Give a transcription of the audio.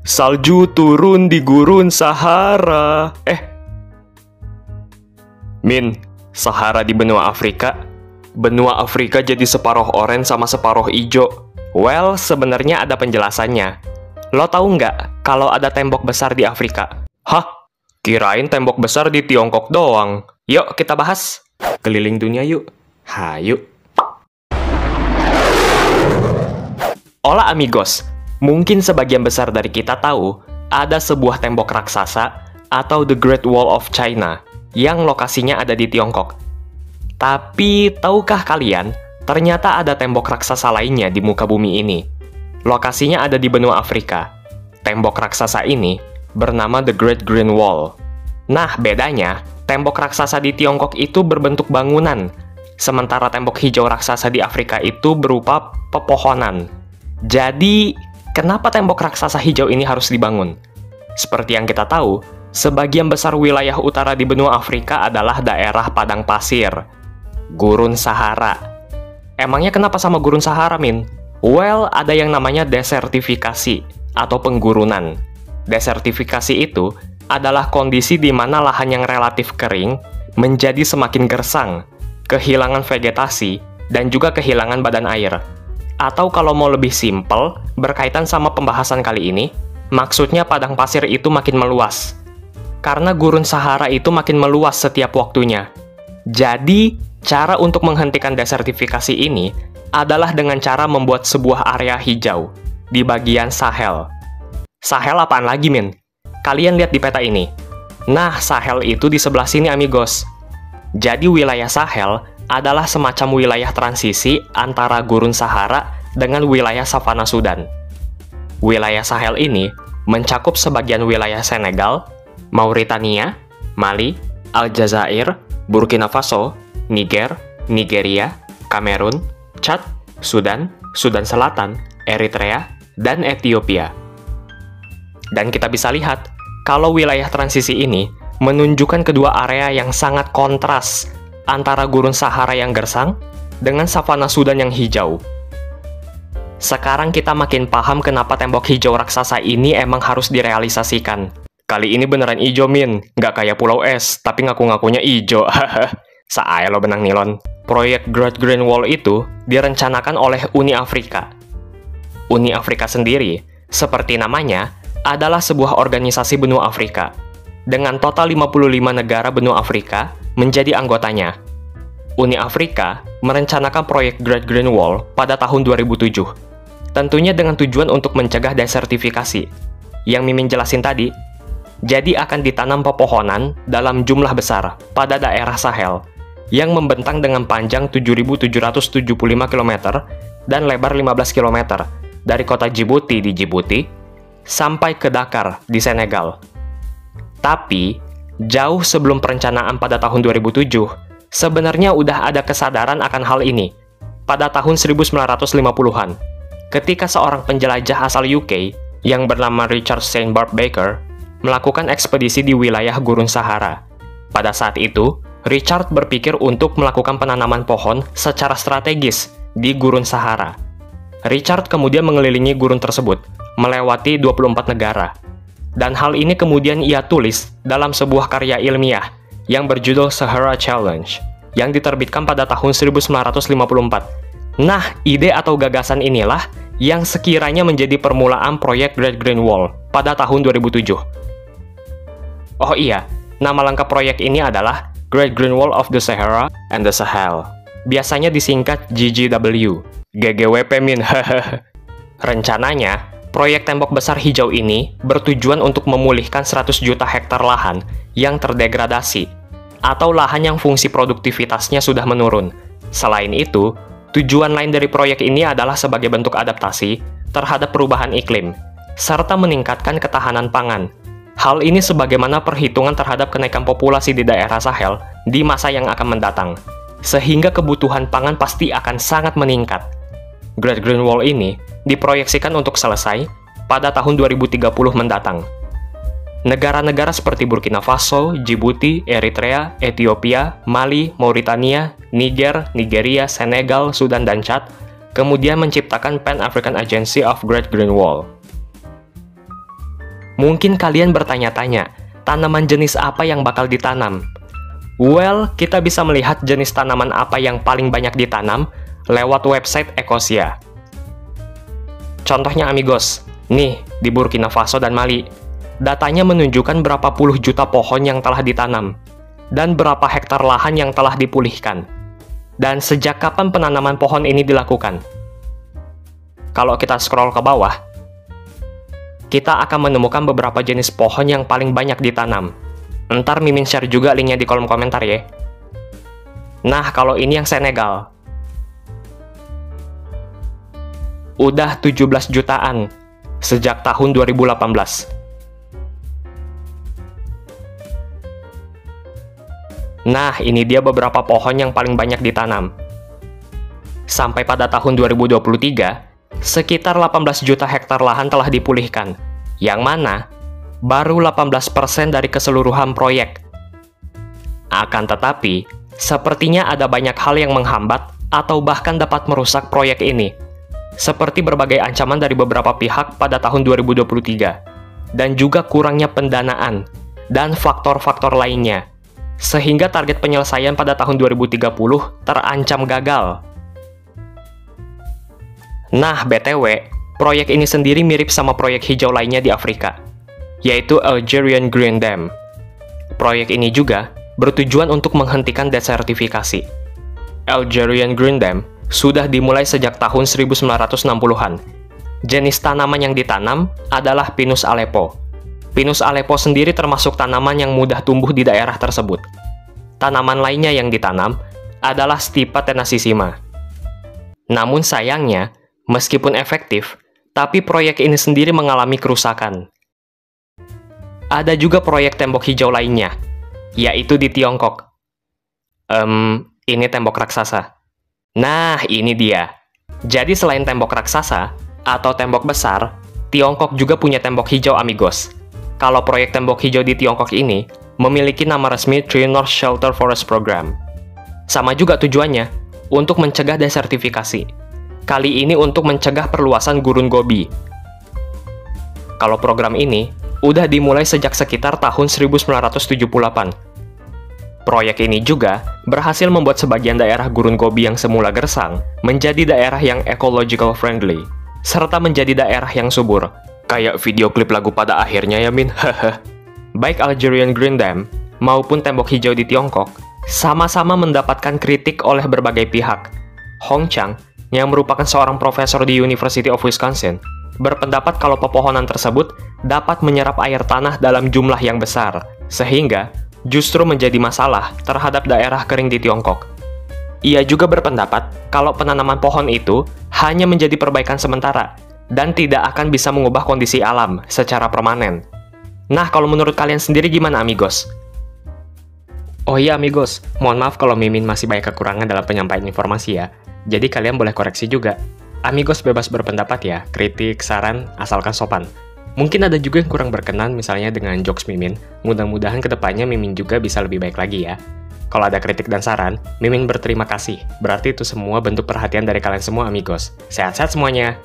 Salju turun di gurun Sahara. Eh. Min, Sahara di benua Afrika. Benua Afrika jadi separuh oranye sama separuh hijau. Well, sebenarnya ada penjelasannya. Lo tahu nggak kalau ada tembok besar di Afrika? Hah? Kirain tembok besar di Tiongkok doang. Yuk, kita bahas. Keliling dunia yuk. Hayu. Hola amigos, mungkin sebagian besar dari kita tahu ada sebuah tembok raksasa atau The Great Wall of China yang lokasinya ada di Tiongkok. Tapi tahukah kalian, ternyata ada tembok raksasa lainnya di muka bumi ini. Lokasinya ada di benua Afrika. Tembok raksasa ini bernama The Great Green Wall. Nah, bedanya, tembok raksasa di Tiongkok itu berbentuk bangunan, sementara tembok hijau raksasa di Afrika itu berupa pepohonan. Jadi, kenapa tembok raksasa hijau ini harus dibangun? Seperti yang kita tahu, sebagian besar wilayah utara di benua Afrika adalah daerah padang pasir, gurun Sahara. Emangnya kenapa sama gurun Sahara, Min? Well, ada yang namanya desertifikasi atau penggurunan. Desertifikasi itu adalah kondisi di mana lahan yang relatif kering menjadi semakin gersang, kehilangan vegetasi, dan juga kehilangan badan air. Atau kalau mau lebih simpel, berkaitan sama pembahasan kali ini, maksudnya padang pasir itu makin meluas. Karena gurun Sahara itu makin meluas setiap waktunya. Jadi, cara untuk menghentikan desertifikasi ini adalah dengan cara membuat sebuah area hijau di bagian Sahel. Sahel apaan lagi, Min? Kalian lihat di peta ini. Nah, Sahel itu di sebelah sini, amigos. Jadi wilayah Sahel adalah semacam wilayah transisi antara gurun Sahara dengan wilayah savana Sudan. Wilayah Sahel ini mencakup sebagian wilayah Senegal, Mauritania, Mali, Aljazair, Burkina Faso, Niger, Nigeria, Kamerun, Chad, Sudan, Sudan Selatan, Eritrea, dan Ethiopia. Dan kita bisa lihat, kalau wilayah transisi ini menunjukkan kedua area yang sangat kontras antara gurun Sahara yang gersang dengan savana Sudan yang hijau. Sekarang kita makin paham kenapa tembok hijau raksasa ini emang harus direalisasikan. Kali ini beneran hijau, Min. Nggak kayak Pulau Es, tapi ngaku-ngakunya hijau. Saaya lo benang nilon. Proyek Great Green Wall itu direncanakan oleh Uni Afrika. Uni Afrika sendiri, seperti namanya, adalah sebuah organisasi benua Afrika. Dengan total 55 negara benua Afrika menjadi anggotanya. Uni Afrika merencanakan proyek Great Green Wall pada tahun 2007. Tentunya dengan tujuan untuk mencegah desertifikasi. Yang Mimin jelasin tadi, jadi akan ditanam pepohonan dalam jumlah besar pada daerah Sahel yang membentang dengan panjang 7.775 km dan lebar 15 km dari kota Djibouti di Djibouti sampai ke Dakar di Senegal. Tapi, jauh sebelum perencanaan pada tahun 2007, sebenarnya udah ada kesadaran akan hal ini pada tahun 1950-an, ketika seorang penjelajah asal UK yang bernama Richard Saint Barb Baker melakukan ekspedisi di wilayah gurun Sahara. Pada saat itu, Richard berpikir untuk melakukan penanaman pohon secara strategis di gurun Sahara. Richard kemudian mengelilingi gurun tersebut, melewati 24 negara, dan hal ini kemudian ia tulis dalam sebuah karya ilmiah yang berjudul Sahara Challenge yang diterbitkan pada tahun 1954. Nah, ide atau gagasan inilah yang sekiranya menjadi permulaan proyek Great Green Wall pada tahun 2007. Oh iya, nama lengkap proyek ini adalah Great Green Wall of the Sahara and the Sahel. Biasanya disingkat GGW. GGWP min. Rencananya, Proyek tembok besar hijau ini bertujuan untuk memulihkan 100 juta hektar lahan yang terdegradasi atau lahan yang fungsi produktivitasnya sudah menurun. Selain itu, tujuan lain dari proyek ini adalah sebagai bentuk adaptasi terhadap perubahan iklim, serta meningkatkan ketahanan pangan. Hal ini sebagaimana perhitungan terhadap kenaikan populasi di daerah Sahel di masa yang akan mendatang, sehingga kebutuhan pangan pasti akan sangat meningkat. Great Green Wall ini diproyeksikan untuk selesai pada tahun 2030 mendatang. Negara-negara seperti Burkina Faso, Djibouti, Eritrea, Ethiopia, Mali, Mauritania, Niger, Nigeria, Senegal, Sudan, dan Chad kemudian menciptakan Pan-African Agency of Great Green Wall. Mungkin kalian bertanya-tanya, tanaman jenis apa yang bakal ditanam? Well, kita bisa melihat jenis tanaman apa yang paling banyak ditanam lewat website Ecosia. Contohnya amigos, nih di Burkina Faso dan Mali. Datanya menunjukkan berapa puluh juta pohon yang telah ditanam, dan berapa hektar lahan yang telah dipulihkan. Dan sejak kapan penanaman pohon ini dilakukan? Kalau kita scroll ke bawah, kita akan menemukan beberapa jenis pohon yang paling banyak ditanam. Ntar Mimin share juga linknya di kolom komentar ya. Nah, kalau ini yang Senegal. Udah 17 jutaan sejak tahun 2018. Nah, ini dia beberapa pohon yang paling banyak ditanam. Sampai pada tahun 2023, sekitar 18 juta hektar lahan telah dipulihkan, yang mana baru 18% dari keseluruhan proyek. Akan tetapi, sepertinya ada banyak hal yang menghambat atau bahkan dapat merusak proyek ini, seperti berbagai ancaman dari beberapa pihak pada tahun 2023, dan juga kurangnya pendanaan, dan faktor-faktor lainnya, sehingga target penyelesaian pada tahun 2030 terancam gagal. Nah, BTW, proyek ini sendiri mirip sama proyek hijau lainnya di Afrika, yaitu Algerian Green Dam. Proyek ini juga bertujuan untuk menghentikan desertifikasi. Algerian Green Dam sudah dimulai sejak tahun 1960-an. Jenis tanaman yang ditanam adalah Pinus Aleppo. Pinus Aleppo sendiri termasuk tanaman yang mudah tumbuh di daerah tersebut. Tanaman lainnya yang ditanam adalah Stipa tenacissima. Namun sayangnya, Meskipun efektif, tapi proyek ini sendiri mengalami kerusakan. Ada juga proyek tembok hijau lainnya, yaitu di Tiongkok. Um, ini tembok raksasa. Nah, ini dia. Jadi selain tembok raksasa atau tembok besar, Tiongkok juga punya tembok hijau amigos. Kalau proyek tembok hijau di Tiongkok ini memiliki nama resmi Tree North Shelter Forest Program. Sama juga tujuannya, untuk mencegah desertifikasi kali ini untuk mencegah perluasan gurun gobi. Kalau program ini udah dimulai sejak sekitar tahun 1978. Proyek ini juga berhasil membuat sebagian daerah gurun gobi yang semula gersang menjadi daerah yang ecological friendly, serta menjadi daerah yang subur. Kayak video klip lagu pada akhirnya ya Min, Baik Algerian Green Dam maupun tembok hijau di Tiongkok sama-sama mendapatkan kritik oleh berbagai pihak. Hong Chang yang merupakan seorang profesor di University of Wisconsin, berpendapat kalau pepohonan tersebut dapat menyerap air tanah dalam jumlah yang besar, sehingga justru menjadi masalah terhadap daerah kering di Tiongkok. Ia juga berpendapat kalau penanaman pohon itu hanya menjadi perbaikan sementara dan tidak akan bisa mengubah kondisi alam secara permanen. Nah, kalau menurut kalian sendiri gimana, amigos? Oh iya, amigos, mohon maaf kalau Mimin masih banyak kekurangan dalam penyampaian informasi ya. Jadi kalian boleh koreksi juga. Amigos bebas berpendapat ya, kritik, saran, asalkan sopan. Mungkin ada juga yang kurang berkenan misalnya dengan jokes Mimin. Mudah-mudahan ke depannya Mimin juga bisa lebih baik lagi ya. Kalau ada kritik dan saran, Mimin berterima kasih. Berarti itu semua bentuk perhatian dari kalian semua amigos. Sehat-sehat semuanya.